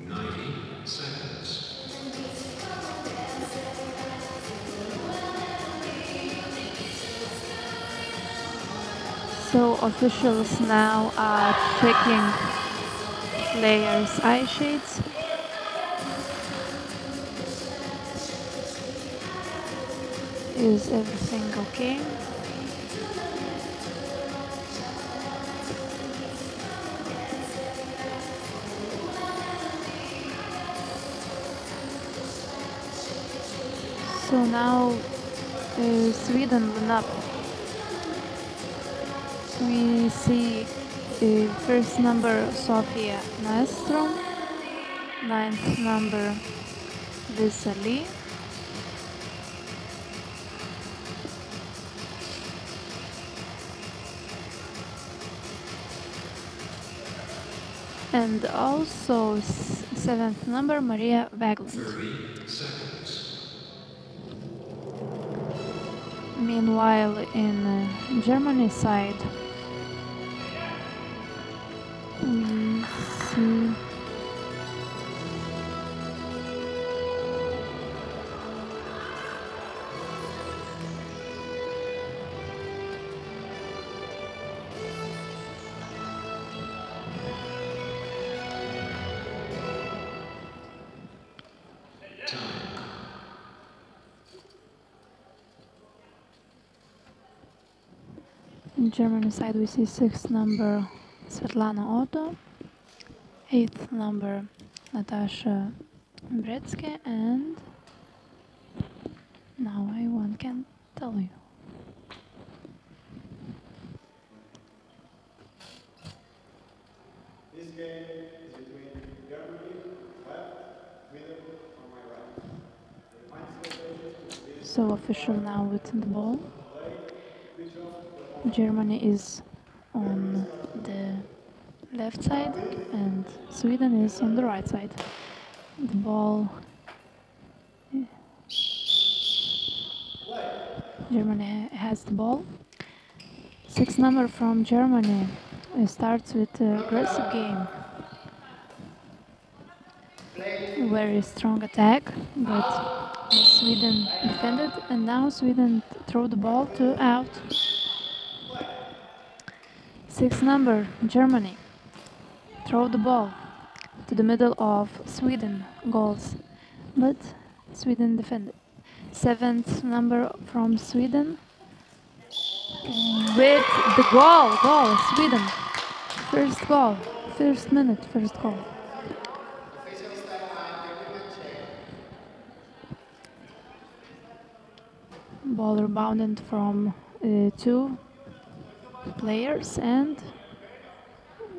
90 seconds. So officials now are checking players' eye shades. Is everything okay? So now uh, Sweden went up. We see uh, first number Sofia Maestro, ninth number Lisa Lee, and also seventh number Maria Wagland. Meanwhile, in uh, Germany side, in Germany side we see sixth number Svetlana Otto, eighth number Natasha Bretsky, and now I one can tell you. This game is between Germany, left, middle, or my right. So official now with the. Germany is on the left side and Sweden is on the right side. The ball. Germany has the ball. Six number from Germany uh, starts with aggressive game. Very strong attack, but Sweden defended, and now Sweden throw the ball to out. Six number Germany throw the ball to the middle of Sweden goals, but Sweden defended. Seventh number from Sweden with the goal, goal Sweden. First goal, first minute, first goal. Ball rebounded from uh, two players and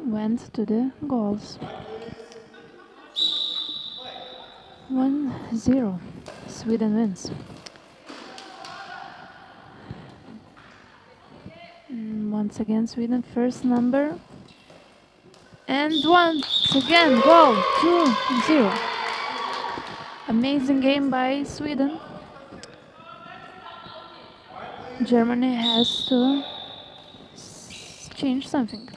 went to the goals. 1-0. Sweden wins. Mm, Once again, Sweden first number. And once again, goal 2-0. Amazing game by Sweden. Germany has to change something.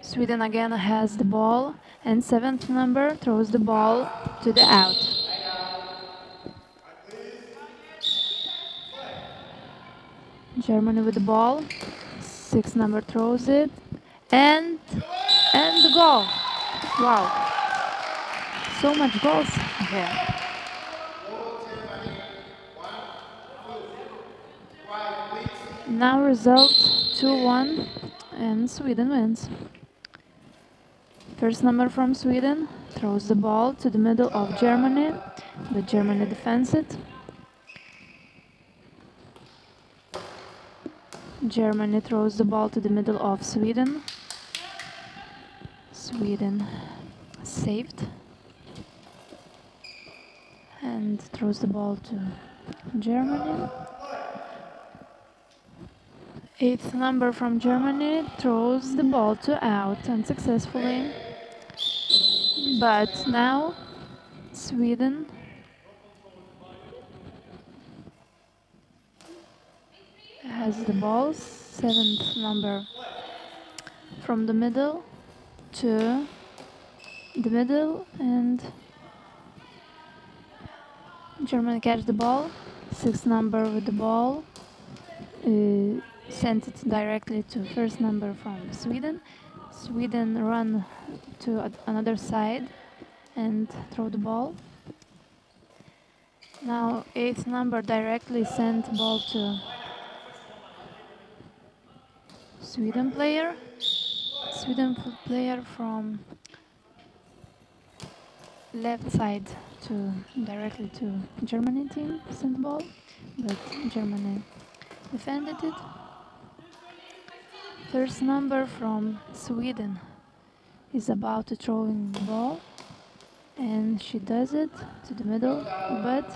Sweden again has the ball, and seventh number throws the ball to the out. Germany with the ball. Six number throws it, and and the goal. Wow, so much goals here. Now result 2-1 and Sweden wins. First number from Sweden throws the ball to the middle of Germany, but Germany defends it. Germany throws the ball to the middle of Sweden. Sweden saved and throws the ball to Germany. Eighth number from Germany throws the ball to out unsuccessfully. But now Sweden has the ball. Seventh number from the middle to the middle and Germany catch the ball. Sixth number with the ball. Uh, sent it directly to first number from Sweden. Sweden run to another side and throw the ball. Now eighth number directly sent ball to Sweden player. Sweden player from left side to directly to Germany team sent ball, but Germany defended it. First number from Sweden is about to throw in the ball and she does it to the middle, but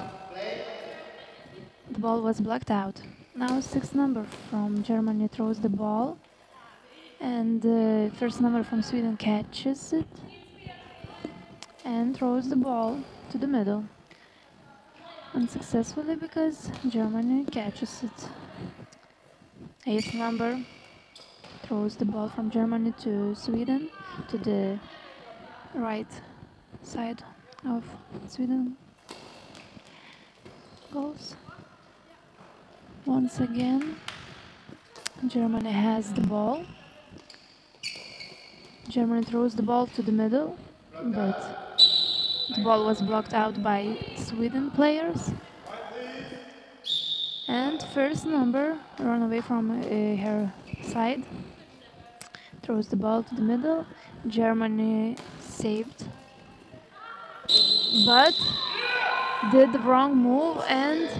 the ball was blocked out. Now sixth number from Germany throws the ball and uh, first number from Sweden catches it and throws the ball to the middle unsuccessfully because Germany catches it. Eighth number throws the ball from Germany to Sweden to the right side of Sweden goals. Once again, Germany has the ball. Germany throws the ball to the middle, but the ball was blocked out by Sweden players. And first number run away from uh, her side, throws the ball to the middle. Germany saved, but did the wrong move and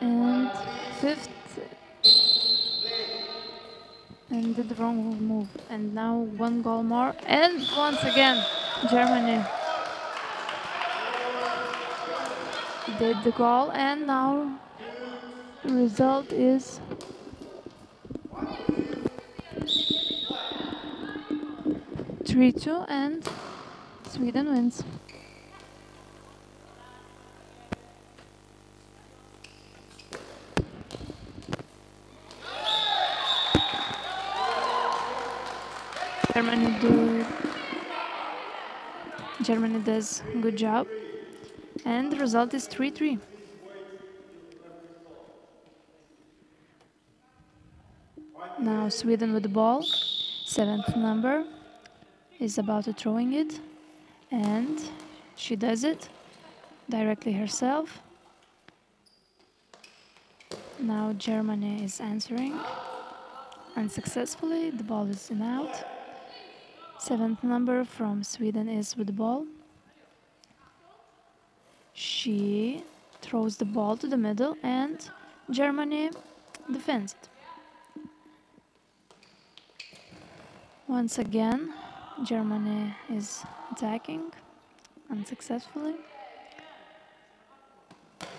and fifth and did the wrong move. And now one goal more. And once again Germany did the goal. And now the result is three two and Sweden wins. Germany do Germany does good job and the result is 3-3. Now Sweden with the ball, seventh number is about to throwing it and she does it directly herself. Now Germany is answering unsuccessfully. The ball is in out. Seventh number from Sweden is with the ball. She throws the ball to the middle and Germany defends it. Once again, Germany is attacking unsuccessfully.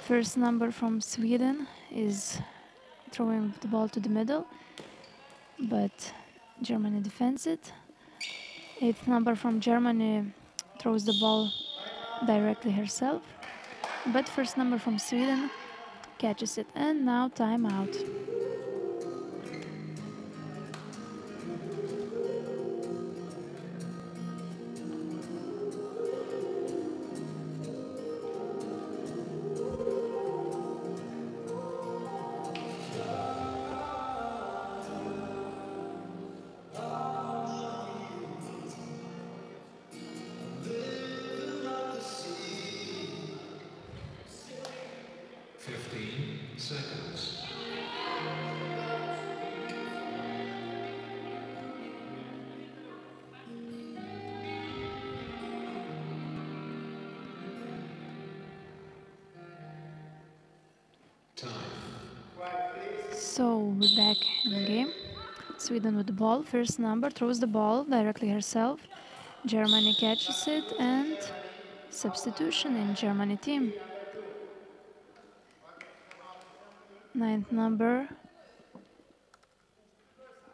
First number from Sweden is throwing the ball to the middle, but Germany defends it. Eighth number from Germany throws the ball directly herself, but first number from Sweden catches it, and now timeout. 15 seconds. So we're back in the game. Sweden with the ball. First number throws the ball directly herself. Germany catches it and substitution in Germany team. Ninth number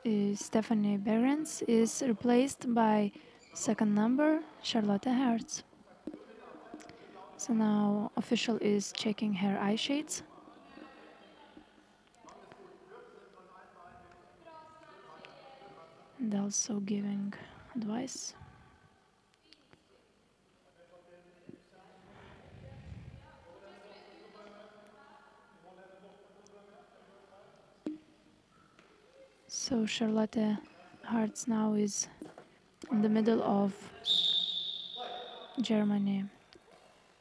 is Stephanie Behrens is replaced by second number Charlotte Hertz. So now official is checking her eye shades. and also giving advice. So Charlotte Hartz now is in the middle of Germany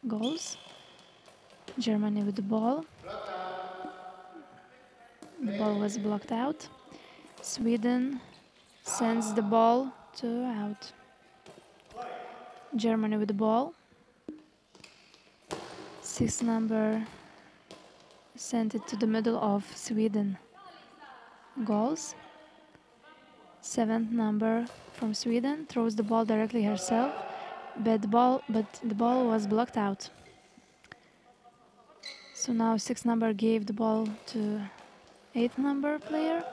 goals. Germany with the ball. The ball was blocked out. Sweden sends the ball to out. Germany with the ball. Six number sent it to the middle of Sweden goals. Seventh number from Sweden throws the ball directly herself, but the ball but the ball was blocked out. So now six number gave the ball to eighth number player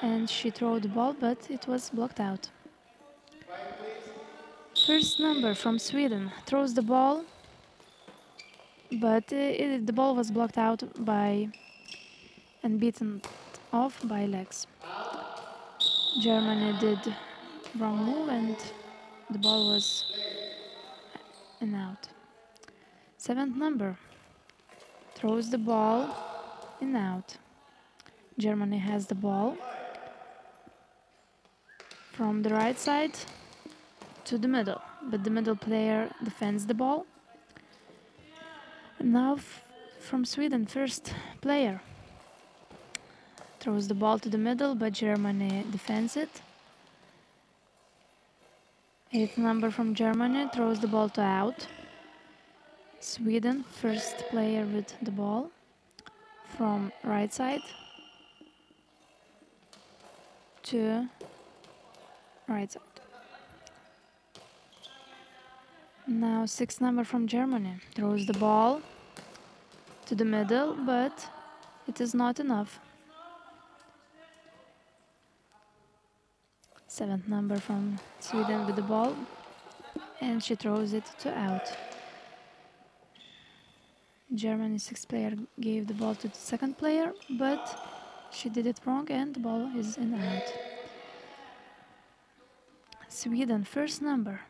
and she threw the ball but it was blocked out. First number from Sweden throws the ball but uh, it, the ball was blocked out by and beaten off by legs. Germany did wrong move and the ball was an out. Seventh number throws the ball in out. Germany has the ball from the right side to the middle, but the middle player defends the ball. And now from Sweden, first player throws the ball to the middle, but Germany defends it. Eighth number from Germany throws the ball to out. Sweden, first player with the ball from right side to right side. Now sixth number from Germany throws the ball to the middle, but it is not enough. Seventh number from Sweden with the ball, and she throws it to out. Germany sixth player gave the ball to the second player, but she did it wrong and the ball is in out. Sweden first number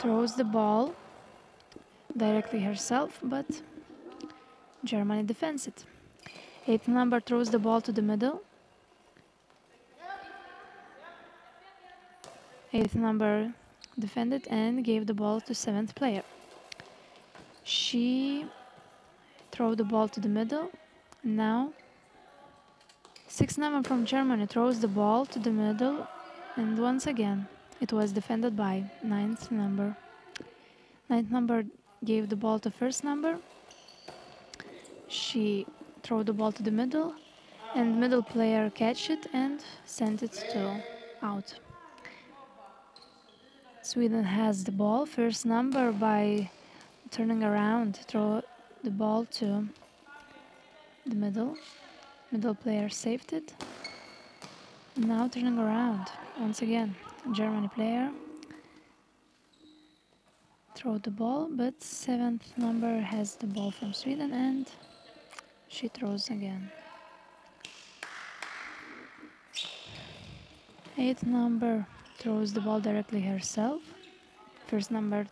throws the ball directly herself, but Germany defends it. Eighth number throws the ball to the middle. Eighth number defended and gave the ball to seventh player. She threw the ball to the middle. Now, sixth number from Germany throws the ball to the middle, and once again it was defended by ninth number. Ninth number gave the ball to first number. She threw the ball to the middle, and middle player catch it and sent it to out. Sweden has the ball. First number by turning around, throw the ball to the middle. Middle player saved it. Now turning around once again. Germany player throw the ball, but seventh number has the ball from Sweden and she throws again. Eighth number throws the ball directly herself. First number,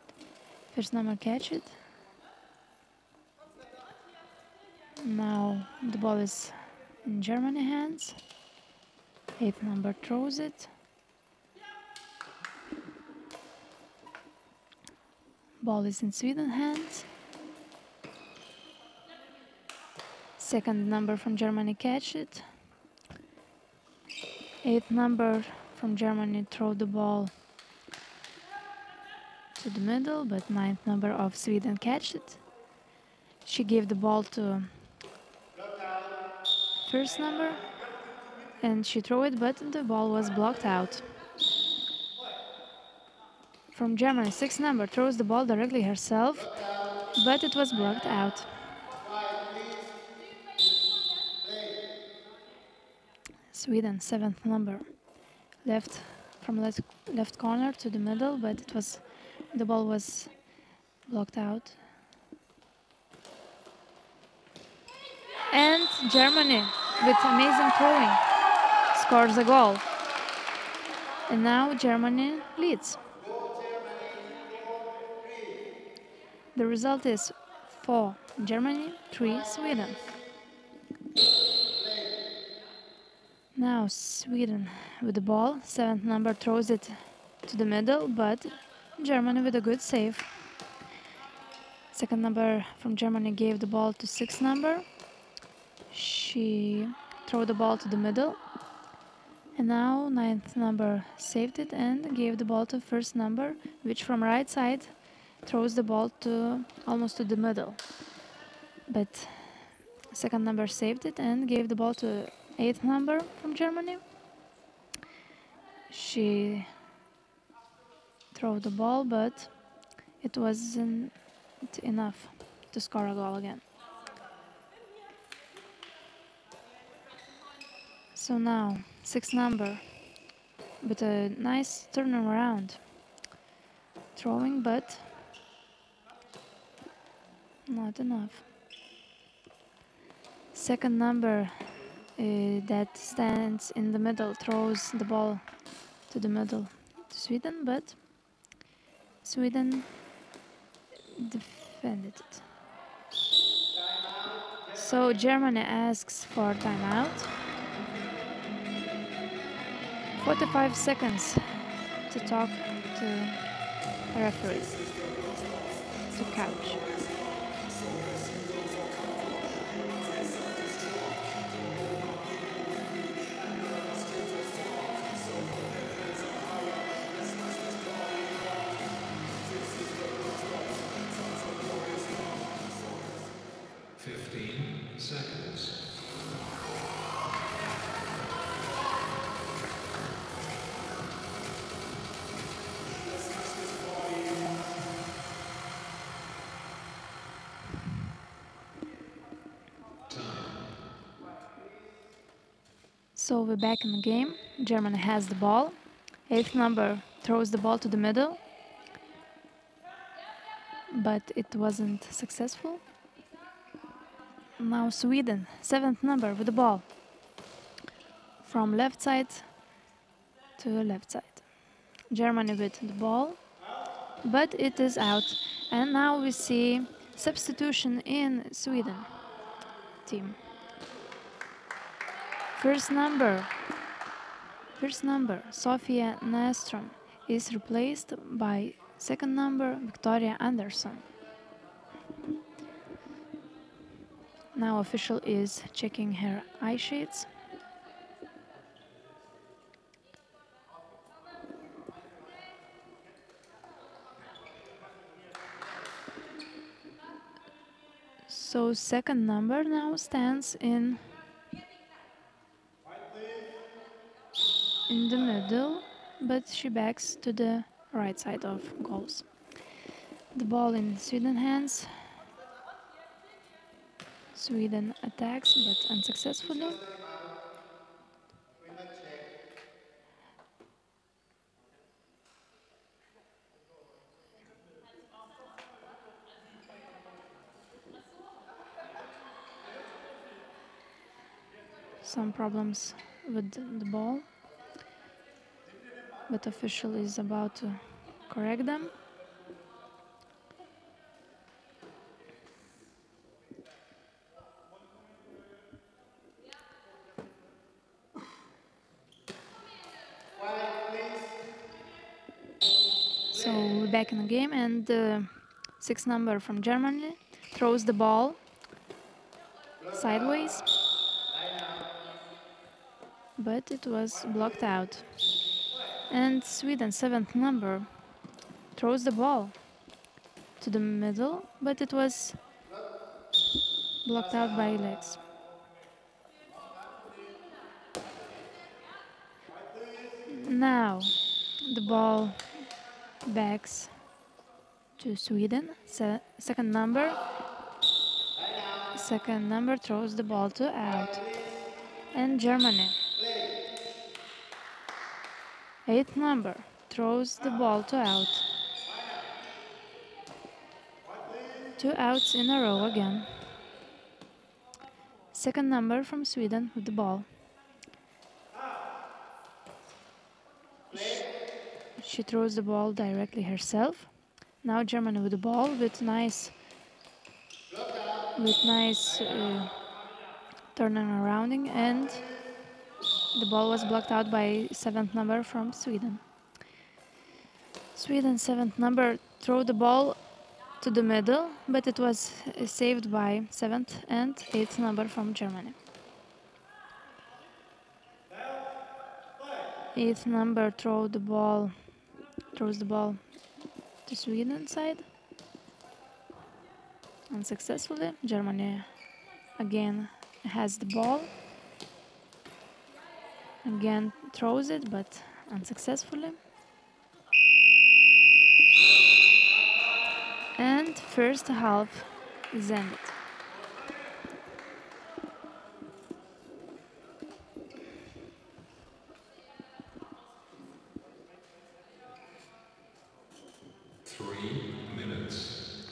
first number catch it. Now the ball is in Germany hands. Eighth number throws it. Ball is in Sweden hands. Second number from Germany catch it. Eighth number from Germany throw the ball to the middle, but ninth number of Sweden catch it. She gave the ball to first number and she threw it, but the ball was blocked out. From Germany, sixth number throws the ball directly herself, but it was blocked out. Sweden, seventh number, left from left, left corner to the middle, but it was the ball was blocked out. And Germany with amazing throwing scores a goal. And now Germany leads. The result is 4 Germany, 3 Sweden. Now Sweden with the ball. Seventh number throws it to the middle, but Germany with a good save. Second number from Germany gave the ball to sixth number. She threw the ball to the middle. And now ninth number saved it and gave the ball to first number, which from right side throws the ball to almost to the middle. But second number saved it and gave the ball to eighth number from Germany. She threw the ball, but it wasn't enough to score a goal again. So now, sixth number, with a nice turnaround. Throwing, but not enough. Second number Uh, that stands in the middle throws the ball to the middle to Sweden, but Sweden defended it. So Germany asks for timeout. 45 seconds to talk to referee, to couch. So we're back in the game. Germany has the ball. Eighth number throws the ball to the middle, but it wasn't successful. Now Sweden, seventh number with the ball. From left side to left side. Germany with the ball, but it is out. And now we see substitution in Sweden team. First number, first number, Sofia Nastrom is replaced by second number, Victoria Anderson. Now official is checking her eye shades. So second number now stands in in the middle, but she backs to the right side of goals. The ball in Sweden hands. Sweden attacks, but unsuccessfully. Some problems with the ball, but official is about to correct them. So we're back in the game, and uh, six number from Germany throws the ball sideways, but it was blocked out. And Sweden, seventh number, throws the ball to the middle, but it was blocked out by legs. Now the ball backs to Sweden. Se second number. Second number throws the ball to out. And Germany. Eighth number throws the ball to out. Two outs in a row again. Second number from Sweden with the ball. She throws the ball directly herself. Now Germany with the ball with nice with nice uh, turning arounding and the ball was blocked out by seventh number from Sweden. Sweden seventh number throw the ball to the middle, but it was uh, saved by seventh and eighth number from Germany. Eighth number throw the ball, throws the ball to Sweden side. Unsuccessfully, Germany again has the ball. Again throws it, but unsuccessfully. And first half is ended. Three minutes.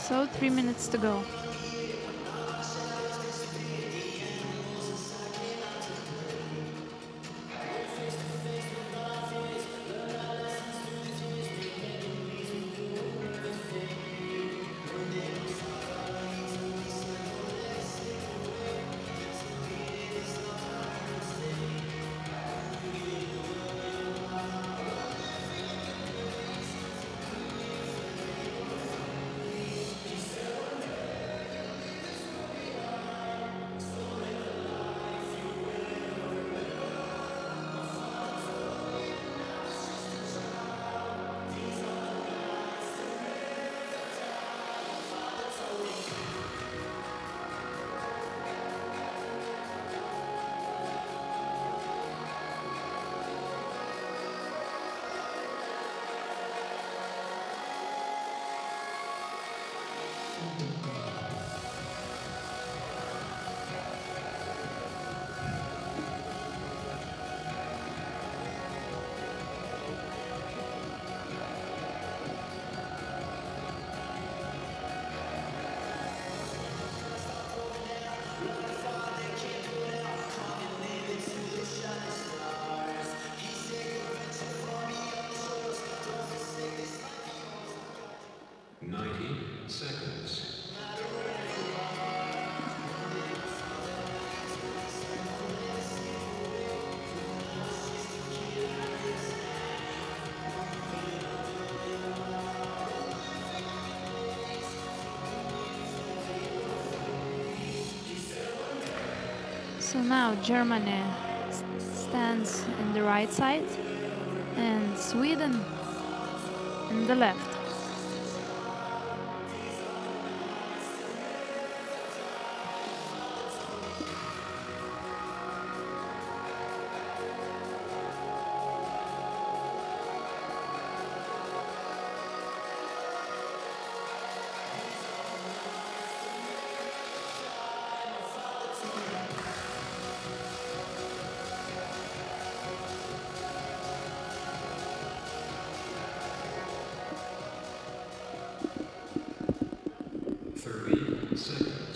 So three minutes to go. So now Germany stands in the right side and Sweden in the left. Thirty seconds.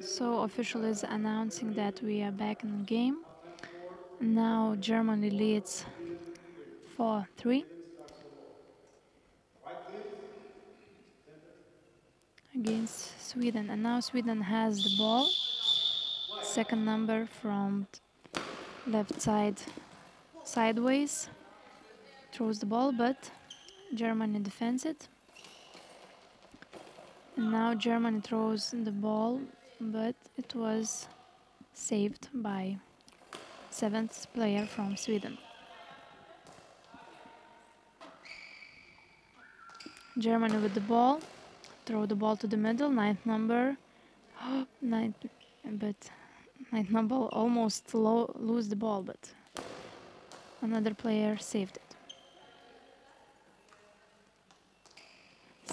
So official is announcing that we are back in the game. Now Germany leads 4-3 against Sweden and now Sweden has the ball. Second number from left side sideways, throws the ball, but Germany defends it. And now Germany throws the ball, but it was saved by seventh player from Sweden. Germany with the ball, throw the ball to the middle, ninth number, ninth, but ninth number almost lo- lose the ball, but another player saved it.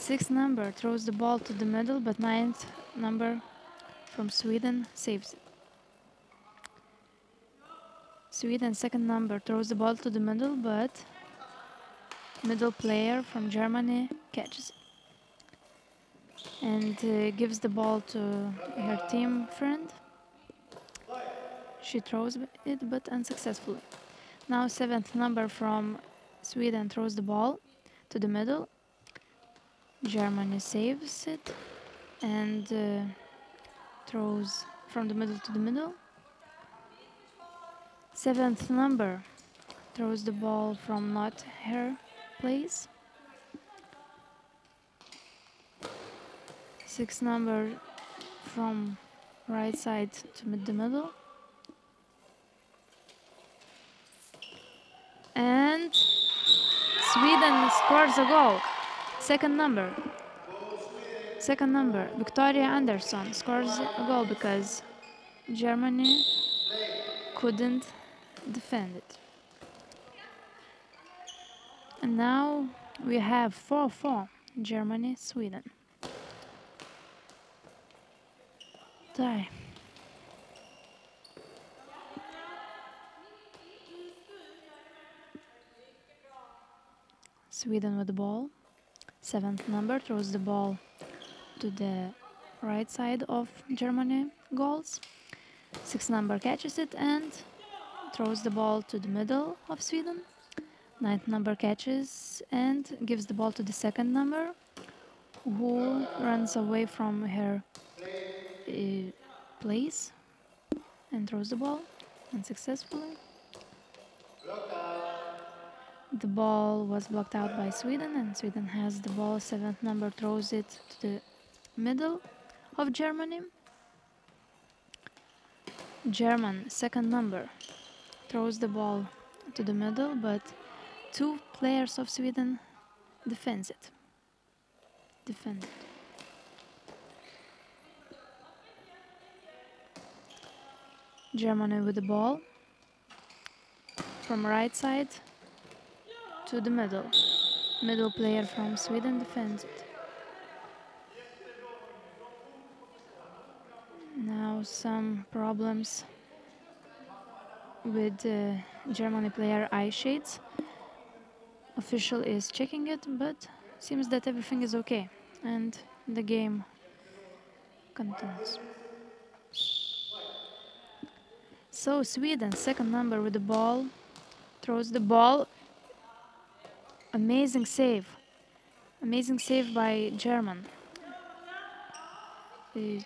Sixth number throws the ball to the middle, but ninth number from Sweden saves it. Sweden second number throws the ball to the middle, but middle player from Germany catches it and uh, gives the ball to her team friend. She throws it, but unsuccessfully. Now seventh number from Sweden throws the ball to the middle. Germany saves it and uh, throws from the middle to the middle. Seventh number throws the ball from not her place. Sixth number from right side to mid the middle. And Sweden scores a goal. Second number. Second number. Victoria Anderson scores a goal because Germany couldn't defend it. And now we have 4 4 Germany Sweden. Tie. Sweden with the ball. Seventh number throws the ball to the right side of Germany goals. Sixth number catches it and throws the ball to the middle of Sweden. Ninth number catches and gives the ball to the second number, who runs away from her uh, place and throws the ball unsuccessfully. The ball was blocked out by Sweden, and Sweden has the ball. Seventh number throws it to the middle of Germany. German, second number, throws the ball to the middle, but two players of Sweden defends it. Defend it. Germany with the ball from right side to the middle. Middle player from Sweden defends it. Now some problems with the Germany player eye shades. Official is checking it, but seems that everything is okay and the game continues. So Sweden, second number with the ball, throws the ball. Amazing save. Amazing save by German. Uh,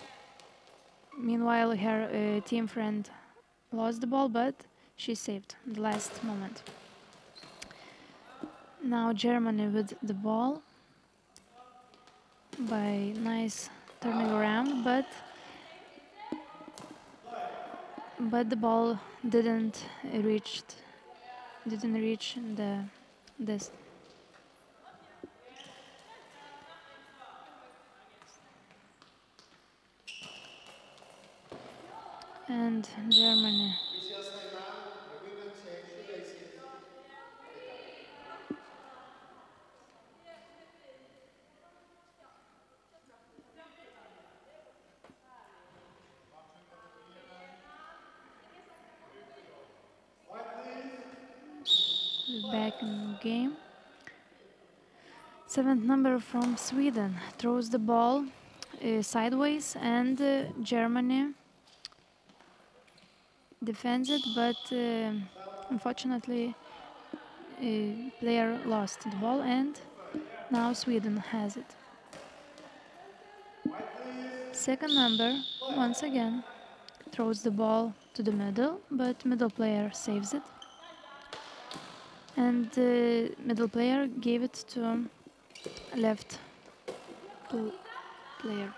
meanwhile, her uh, team friend lost the ball, but she saved the last moment. Now Germany with the ball by nice turning around, but but the ball didn't reach didn't reach the this and Germany back in game. Seventh number from Sweden throws the ball uh, sideways, and uh, Germany defends it, but uh, unfortunately, uh, player lost the ball, and now Sweden has it. Second number, once again, throws the ball to the middle, but middle player saves it. and the middle player gave it to left pl- player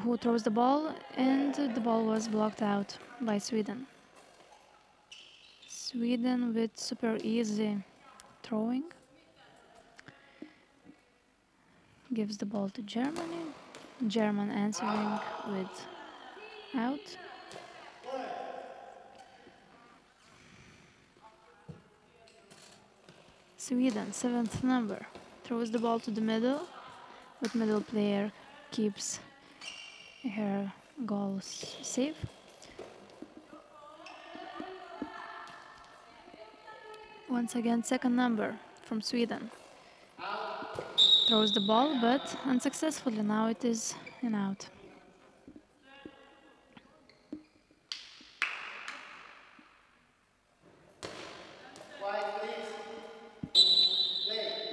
who throws the ball and the ball was blocked out by Sweden. Sweden with super easy throwing gives the ball to Germany. German answering with out. Sweden, seventh number, throws the ball to the middle, but middle player keeps her goal s- safe. Once again, second number from Sweden. Throws the ball, but unsuccessfully. Now it is an out.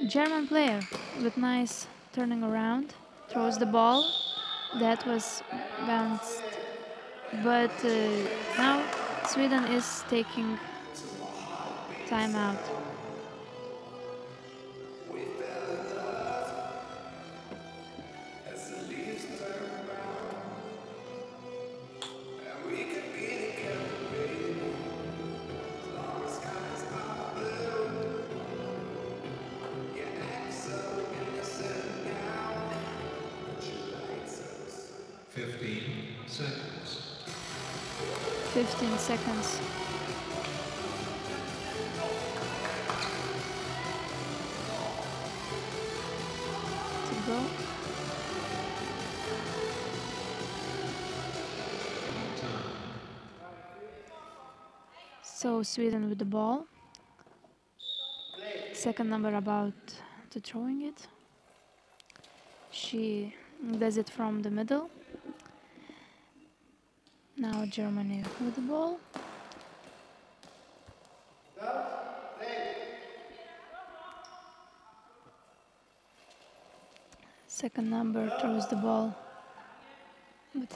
German player with nice turning around throws the ball that was bounced, but uh, now Sweden is taking time out. 15 seconds. To go. So Sweden with the ball. Second number about to throwing it. She does it from the middle. Germany with the ball. Second number throws the ball. But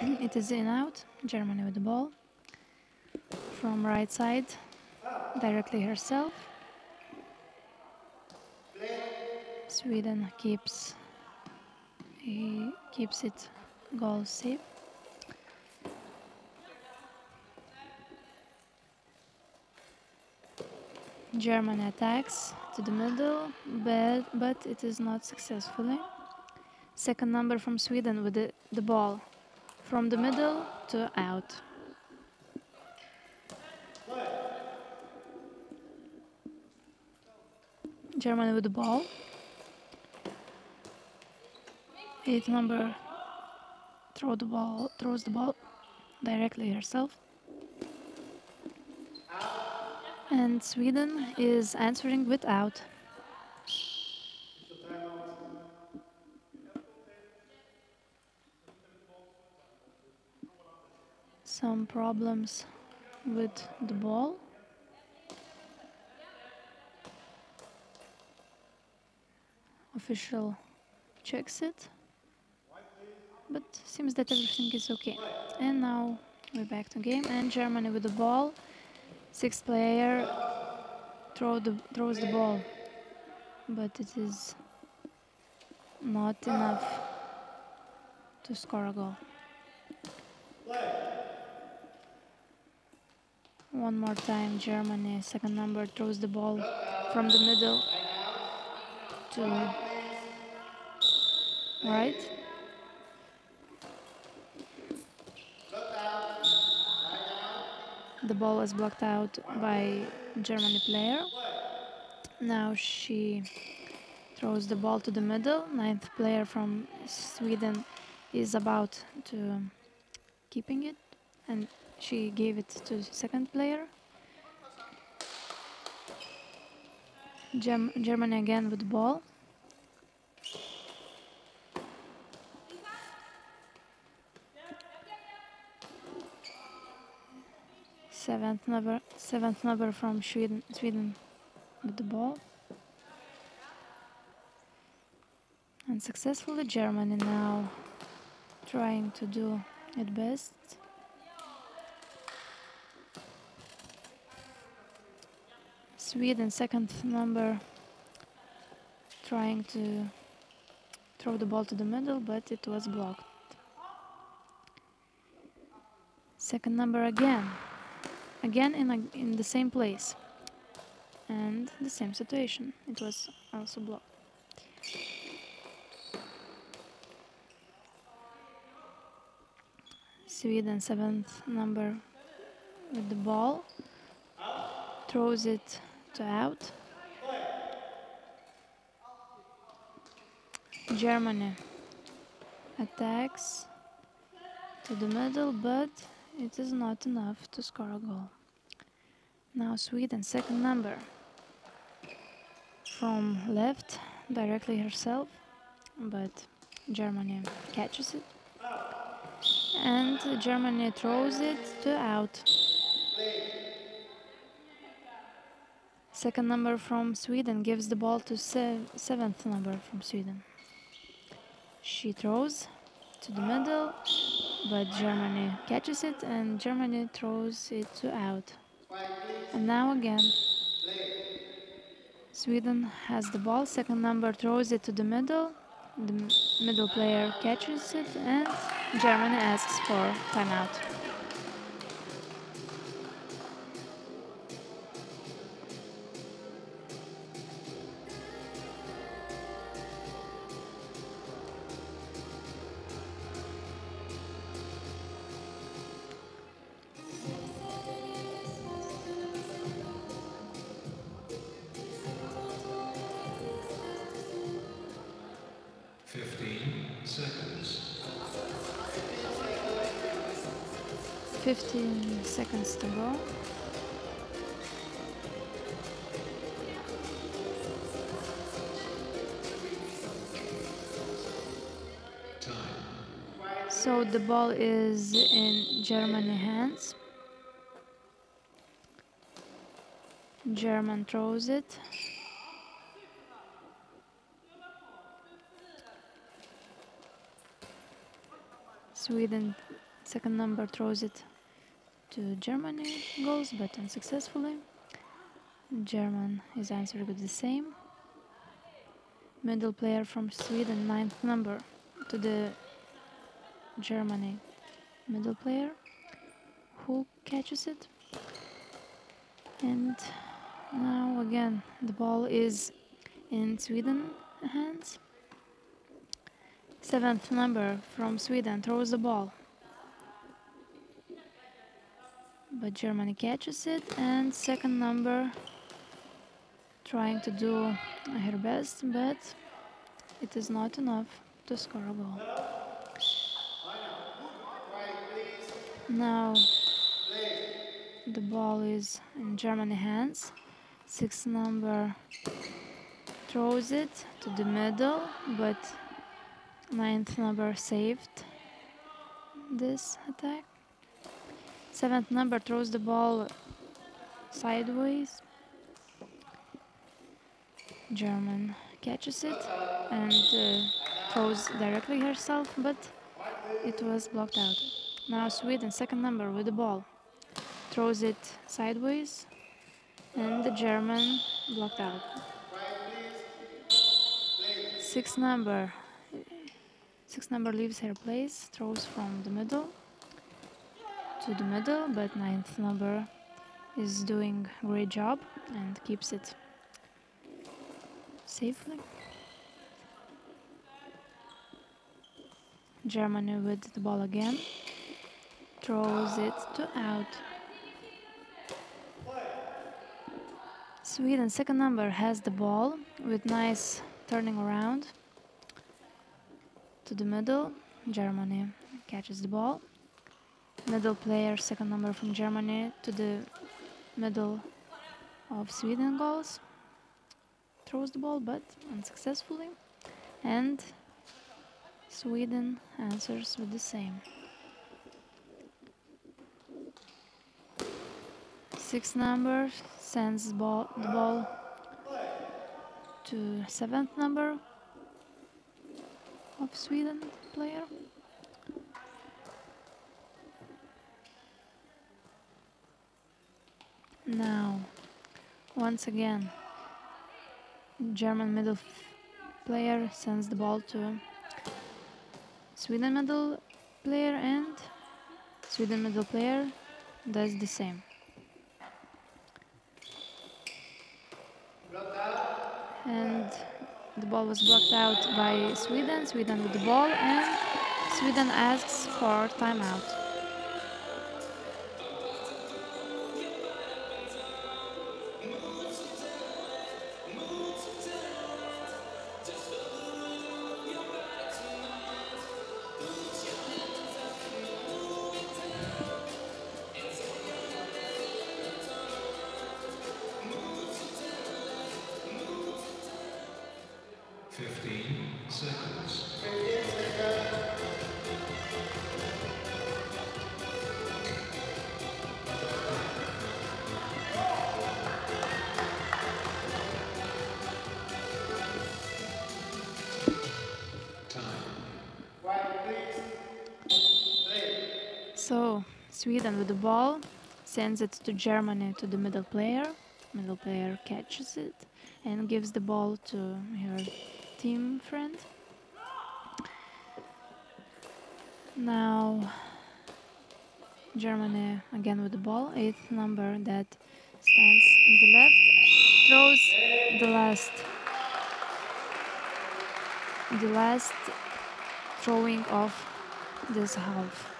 it is in out. Germany with the ball. From right side. Directly herself. Sweden keeps he keeps it goal safe. Germany attacks to the middle, but, but it is not successfully. Second number from Sweden with the, the ball from the middle to out. Germany with the ball. Eighth number throw the ball throws the ball directly herself. And Sweden is answering without. Some problems with the ball. Official checks it. But seems that everything is okay. And now we're back to game and Germany with the ball. Sixth player throw the, throws the ball, but it is not enough to score a goal. One more time, Germany, second number, throws the ball from the middle to right. The ball was blocked out by Germany player. Now she throws the ball to the middle. Ninth player from Sweden is about to keeping it, and she gave it to second player. Gem- Germany again with the ball. Seventh number, seventh number from Sweden, Sweden with the ball. And successfully Germany now trying to do it best. Sweden, second number, trying to throw the ball to the middle, but it was blocked. Second number again, again in, a, in the same place, and the same situation. It was also blocked. Sweden, seventh number with the ball, throws it to out. Germany attacks to the middle, but it is not enough to score a goal. Now Sweden, second number from left, directly herself, but Germany catches it. And Germany throws it to out. Second number from Sweden gives the ball to se seventh number from Sweden. She throws to the middle, but Germany catches it and Germany throws it to out. And now again, Sweden has the ball. Second number throws it to the middle. The middle player catches it and Germany asks for timeout. 15 seconds to go. So the ball is in Germany hands. German throws it. Sweden, second number, throws it to Germany, goes but unsuccessfully. German is answered with the same. Middle player from Sweden, ninth number, to the Germany middle player who catches it. And now again the ball is in Sweden hands. Seventh number from Sweden throws the ball. But Germany catches it and second number trying to do her best but it is not enough to score a goal. Now the ball is in Germany hands. Sixth number throws it to the middle, but ninth number saved this attack. Seventh number throws the ball sideways. German catches it and uh, throws directly herself, but it was blocked out. Now Sweden, second number with the ball, throws it sideways, and the German blocked out. Six number, six number leaves her place, throws from the middle to the middle, but ninth number is doing great job and keeps it safely. Germany with the ball again throws it to out. Sweden, second number, has the ball with nice turning around to the middle. Germany catches the ball. Middle player, second number from Germany, to the middle of Sweden goals. Throws the ball, but unsuccessfully. And Sweden answers with the same. Six number sends ball, the ball to seventh number of Sweden player. Now once again, German middle player sends the ball to Sweden middle player and Sweden middle player does the same. And the ball was blocked out by Sweden. Sweden with the ball and Sweden asks for timeout. So Sweden with the ball sends it to Germany to the middle player. Middle player catches it and gives the ball to her team friend. Now Germany again with the ball, eighth number that stands in the left, throws the last the last throwing of this half.